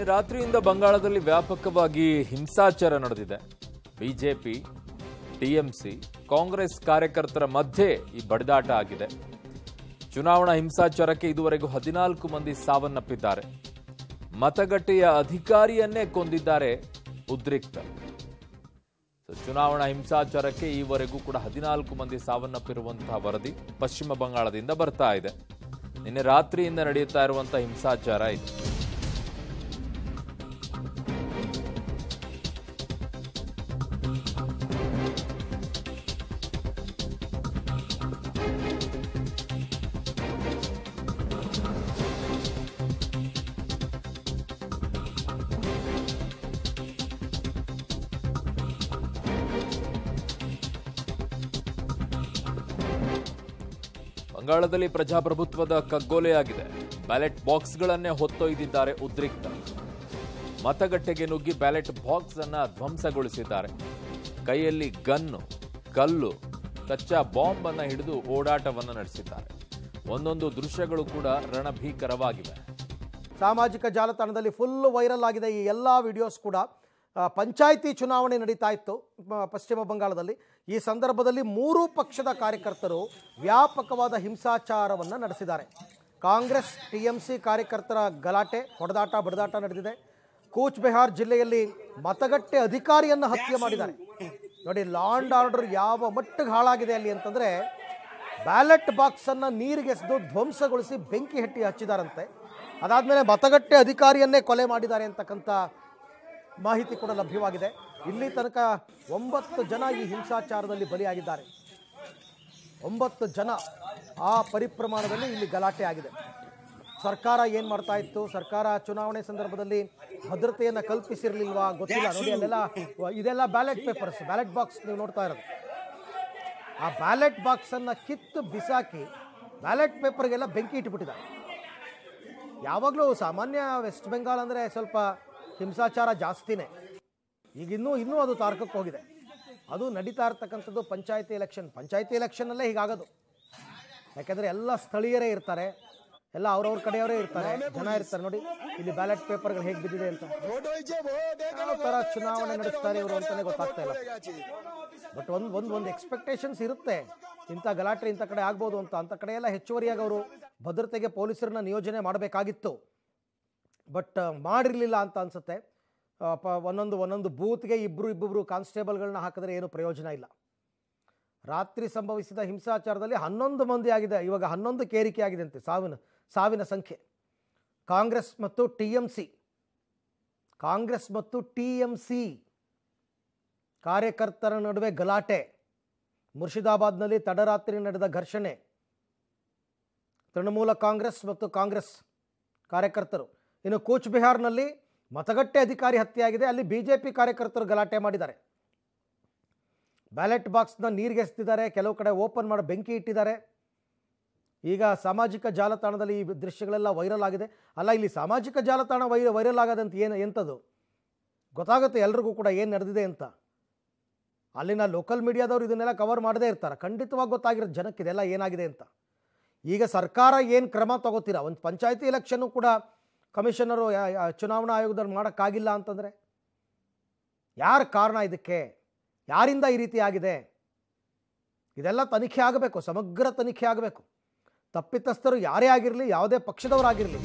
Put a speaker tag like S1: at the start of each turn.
S1: ನಿನ್ನೆ ರಾತ್ರಿಯಿಂದ ಬಂಗಾಳದಲ್ಲಿ ವ್ಯಾಪಕವಾಗಿ ಹಿಂಸಾಚಾರ ನಡೆದಿದೆ. ಬಿಜೆಪಿ, ಟಿಎಂಸಿ, ಕಾಂಗ್ರೆಸ್ ಕಾರ್ಯಕರ್ತರ ಮಧ್ಯೆ ಈ ಬಡಿದಾಟ ಆಗಿದೆ. ಚುನಾವಣಾ ಹಿಂಸಾಚಾರಕ್ಕೆ ಇದುವರೆಗೂ ಹದಿನಾಲ್ಕು ಮಂದಿ ಸಾವನ್ನಪ್ಪಿದ್ದಾರೆ. ಮತಗಟ್ಟೆಯ ಅಧಿಕಾರಿಯನ್ನೇ ಕೊಂದಿದ್ದಾರೆ ಉದ್ರಿಕ್ತ. ಚುನಾವಣಾ ಹಿಂಸಾಚಾರಕ್ಕೆ ಈವರೆಗೂ ಕೂಡ ಹದಿನಾಲ್ಕು ಮಂದಿ ಸಾವನ್ನಪ್ಪಿರುವಂತಹ ವರದಿ ಪಶ್ಚಿಮ ಬಂಗಾಳದಿಂದ ಬರ್ತಾ ಇದೆ. ನಿನ್ನೆ ರಾತ್ರಿಯಿಂದ ನಡೆಯುತ್ತಾ ಇರುವಂತಹ ಹಿಂಸಾಚಾರ ಇದು. ಬಂಗಾಳದಲ್ಲಿ ಪ್ರಜಾಪ್ರಭುತ್ವದ ಕಗ್ಗೊಲೆಯಾಗಿದೆ. ಬ್ಯಾಲೆಟ್ ಬಾಕ್ಸ್ಗಳನ್ನೇ ಹೊತ್ತೊಯ್ದಿದ್ದಾರೆ ಉದ್ರಿಕ್ತ. ಮತಗಟ್ಟೆಗೆ ನುಗ್ಗಿ ಬ್ಯಾಲೆಟ್ ಬಾಕ್ಸ್ ಅನ್ನ ಧ್ವಂಸಗೊಳಿಸಿದ್ದಾರೆ. ಕೈಯಲ್ಲಿ ಗನ್ನು, ಕಲ್ಲು, ಕಚ್ಚಾ ಬಾಂಬನ್ನು ಹಿಡಿದು ಓಡಾಟವನ್ನು ನಡೆಸಿದ್ದಾರೆ. ಒಂದೊಂದು ದೃಶ್ಯಗಳು ಕೂಡ ರಣಭೀಕರವಾಗಿವೆ.
S2: ಸಾಮಾಜಿಕ ಜಾಲತಾಣದಲ್ಲಿ ಫುಲ್ ವೈರಲ್ ಆಗಿದೆ. ಈ ಎಲ್ಲ ವಿಡಿಯೋಸ್ ಕೂಡ ಪಂಚಾಯಿತಿ ಚುನಾವಣೆ ನಡೀತಾ ಇತ್ತು ಪಶ್ಚಿಮ ಬಂಗಾಳದಲ್ಲಿ. ಈ ಸಂದರ್ಭದಲ್ಲಿ ಮೂರೂ ಪಕ್ಷದ ಕಾರ್ಯಕರ್ತರು ವ್ಯಾಪಕವಾದ ಹಿಂಸಾಚಾರವನ್ನು ನಡೆಸಿದ್ದಾರೆ. ಕಾಂಗ್ರೆಸ್ ಟಿ ಎಂ ಸಿ ಕಾರ್ಯಕರ್ತರ ಗಲಾಟೆ, ಹೊಡೆದಾಟ, ಬಡದಾಟ ನಡೆದಿದೆ. ಕೂಚ್ ಬಿಹಾರ್ ಜಿಲ್ಲೆಯಲ್ಲಿ ಮತಗಟ್ಟೆ ಅಧಿಕಾರಿಯನ್ನು ಹತ್ಯೆ ಮಾಡಿದ್ದಾರೆ. ನೋಡಿ, ಲಾಂಡ್ ಆರ್ಡರ್ ಯಾವ ಮಟ್ಟಿಗೆ ಹಾಳಾಗಿದೆ ಅಲ್ಲಿ ಅಂತಂದರೆ ಬ್ಯಾಲೆಟ್ ಬಾಕ್ಸನ್ನು ನೀರಿಗೆಸೆದು ಧ್ವಂಸಗೊಳಿಸಿ ಬೆಂಕಿ ಹೆಟ್ಟಿ ಹಚ್ಚಿದಾರಂತೆ. ಅದಾದಮೇಲೆ ಮತಗಟ್ಟೆ ಅಧಿಕಾರಿಯನ್ನೇ ಕೊಲೆ ಮಾಡಿದ್ದಾರೆ ಅಂತಕ್ಕಂಥ ಮಾಹಿತಿ ಕೂಡ ಲಭ್ಯವಾಗಿದೆ. ಇಲ್ಲಿ ತನಕ ಒಂಬತ್ತು ಜನ ಈ ಹಿಂಸಾಚಾರದಲ್ಲಿ ಬಲಿಯಾಗಿದ್ದಾರೆ. ಒಂಬತ್ತು ಜನ ಆ ಪರಿಪ್ರಮಾಣದಲ್ಲಿ ಇಲ್ಲಿ ಗಲಾಟೆ ಆಗಿದೆ. ಸರ್ಕಾರ ಏನು ಮಾಡ್ತಾ ಇತ್ತು? ಸರ್ಕಾರ ಚುನಾವಣೆ ಸಂದರ್ಭದಲ್ಲಿ ಭದ್ರತೆಯನ್ನು ಕಲ್ಪಿಸಿರಲಿಲ್ವಾ? ಗೊತ್ತಿಲ್ಲ. ನೋಡಿ ಅಲ್ಲೆಲ್ಲ ಇದೆಲ್ಲ ಬ್ಯಾಲೆಟ್ ಪೇಪರ್ಸ್ ಬ್ಯಾಲೆಟ್ ಬಾಕ್ಸ್ ನೀವು ನೋಡ್ತಾ ಇರೋದು. ಆ ಬ್ಯಾಲೆಟ್ ಬಾಕ್ಸನ್ನು ಕಿತ್ತು ಬಿಸಾಕಿ ಬ್ಯಾಲೆಟ್ ಪೇಪರ್ಗೆಲ್ಲ ಬೆಂಕಿ ಇಟ್ಬಿಟ್ಟಿದ್ದಾರೆ ಯಾವಾಗಲೂ ಸಾಮಾನ್ಯ ವೆಸ್ಟ್ ಬೆಂಗಾಲ್ ಅಂದರೆ ಸ್ವಲ್ಪ ಹಿಂಸಾಚಾರ ಜಾಸ್ತಿನೇ. ಈಗ ಇನ್ನೂ ಇನ್ನೂ ಅದು ತಾರ್ಕಕ್ಕೆ ಹೋಗಿದೆ. ಅದು ನಡೀತಾ ಇರ್ತಕ್ಕಂಥದ್ದು ಪಂಚಾಯತಿ ಎಲೆಕ್ಷನ್ ಪಂಚಾಯತಿ ಎಲೆಕ್ಷನ್ನಲ್ಲೇ ಹೀಗಾಗೋದು. ಯಾಕೆಂದರೆ ಎಲ್ಲ ಸ್ಥಳೀಯರೇ ಇರ್ತಾರೆ. ಎಲ್ಲ ಅವ್ರವ್ರ ಕಡೆಯವರೇ ಇರ್ತಾರೆ, ಜನ ಇರ್ತಾರೆ. ನೋಡಿ, ಇಲ್ಲಿ ಬ್ಯಾಲೆಟ್ ಪೇಪರ್ಗಳು ಹೇಗೆ ಬಿದ್ದಿದೆ ಅಂತ. ಯಾವ ಚುನಾವಣೆ ನಡೆಸ್ತಾರೆ ಇವರು ಅಂತಾನೆ ಗೊತ್ತಾಗ್ತಾ ಇಲ್ಲ. ಬಟ್ ಒಂದು ಒಂದು ಒಂದು ಎಕ್ಸ್ಪೆಕ್ಟೇಷನ್ಸ್ ಇರುತ್ತೆ. ಇಂಥ ಗಲಾಟೆ ಇಂಥ ಕಡೆ ಆಗ್ಬೋದು ಅಂತ. ಅಂಥ ಕಡೆ ಎಲ್ಲ ಹೆಚ್ಚುವರಿಯಾಗಿ ಅವರು ಭದ್ರತೆಗೆ ಪೊಲೀಸರನ್ನ ನಿಯೋಜನೆ ಮಾಡಬೇಕಾಗಿತ್ತು. ಬಟ್ ಮಾಡಿರಲಿಲ್ಲ ಅಂತ ಅನ್ಸುತ್ತೆ. ಒಂದೊಂದು ಒಂದೊಂದು ಬೂತ್ಗೆ ಇಬ್ಬರು ಇಬ್ಬರು ಕಾನ್ಸ್ಟೇಬಲ್ಗಳನ್ನ ಹಾಕಿದ್ರೆ ಏನು ಪ್ರಯೋಜನ ಇಲ್ಲ. ರಾತ್ರಿ ಸಂಭವಿಸಿದ ಹಿಂಸಾಚಾರದಲ್ಲಿ ಹನ್ನೊಂದು ಮಂದಿ ಆಗಿದೆ. ಇವಾಗ ಹನ್ನೊಂದು ಕೇರಿಕೆ ಆಗಿದೆ ಅಂತೆ, ಸಾವಿನ. ಸಾವಿನ ಸಂಖ್ಯೆ. ಕಾಂಗ್ರೆಸ್ ಮತ್ತು ಟಿ ಎಂ ಸಿ. ಕಾಂಗ್ರೆಸ್ ಮತ್ತು ಟಿ ಎಂ ಸಿ ಕಾರ್ಯಕರ್ತರ ನಡುವೆ ಗಲಾಟೆ. ಮುರ್ಷಿದಾಬಾದ್ನಲ್ಲಿ ತಡರಾತ್ರಿ ನಡೆದ ಘರ್ಷಣೆ. ತೃಣಮೂಲ ಕಾಂಗ್ರೆಸ್ ಮತ್ತು ಕಾಂಗ್ರೆಸ್ ಕಾರ್ಯಕರ್ತರು. ಇನ್ನು ಕೂಚ್ ಬಿಹಾರ್ನಲ್ಲಿ ಮತಗಟ್ಟೆ ಅಧಿಕಾರಿ ಹತ್ಯೆಯಾಗಿದೆ. ಅಲ್ಲಿ ಬಿ ಜೆ ಪಿ ಕಾರ್ಯಕರ್ತರು ಗಲಾಟೆ ಮಾಡಿದ್ದಾರೆ. ಬ್ಯಾಲೆಟ್ ಬಾಕ್ಸ್ನ ನೀರಿಗೆಸ್ತಿದ್ದಾರೆ ಕೆಲವು ಕಡೆ ಓಪನ್ ಮಾಡಿ ಬೆಂಕಿ ಇಟ್ಟಿದ್ದಾರೆ. ಈಗ ಸಾಮಾಜಿಕ ಜಾಲತಾಣದಲ್ಲಿ ಈ ದೃಶ್ಯಗಳೆಲ್ಲ ವೈರಲ್ ಆಗಿದೆ. ಅಲ್ಲ, ಇಲ್ಲಿ ಸಾಮಾಜಿಕ ಜಾಲತಾಣ ವೈ ವೈರಲ್ ಆಗದಂತ ಏನು ಎಂಥದ್ದು ಗೊತ್ತಾಗುತ್ತೆ ಎಲ್ರಿಗೂ ಕೂಡ ಏನು ನಡೆದಿದೆ ಅಂತ. ಅಲ್ಲಿನ ಲೋಕಲ್ ಮೀಡಿಯಾದವರು ಇದನ್ನೆಲ್ಲ ಕವರ್ ಮಾಡದೇ ಇರ್ತಾರೆ. ಖಂಡಿತವಾಗಿ ಗೊತ್ತಾಗಿರೋ ಜನಕ್ಕೆ ಇದೆಲ್ಲ ಏನಾಗಿದೆ ಅಂತ. ಈಗ ಸರ್ಕಾರ ಏನು ಕ್ರಮ ತಗೋತೀರ? ಒಂದು ಪಂಚಾಯತಿ ಎಲೆಕ್ಷನ್ನು ಕೂಡ ಕಮಿಷನರು ಚುನಾವಣಾ ಆಯೋಗದಲ್ಲಿ ಮಾಡೋಕ್ಕಾಗಿಲ್ಲ ಅಂತಂದರೆ? ಯಾರ ಕಾರಣ ಇದಕ್ಕೆ? ಯಾರಿಂದ ಈ ರೀತಿ ಆಗಿದೆ? ಇದೆಲ್ಲ ತನಿಖೆ ಆಗಬೇಕು, ಸಮಗ್ರ ತನಿಖೆ ಆಗಬೇಕು. ತಪ್ಪಿತಸ್ಥರು ಯಾರೇ ಆಗಿರಲಿ ಯಾವುದೇ ಪಕ್ಷದವರಾಗಿರಲಿ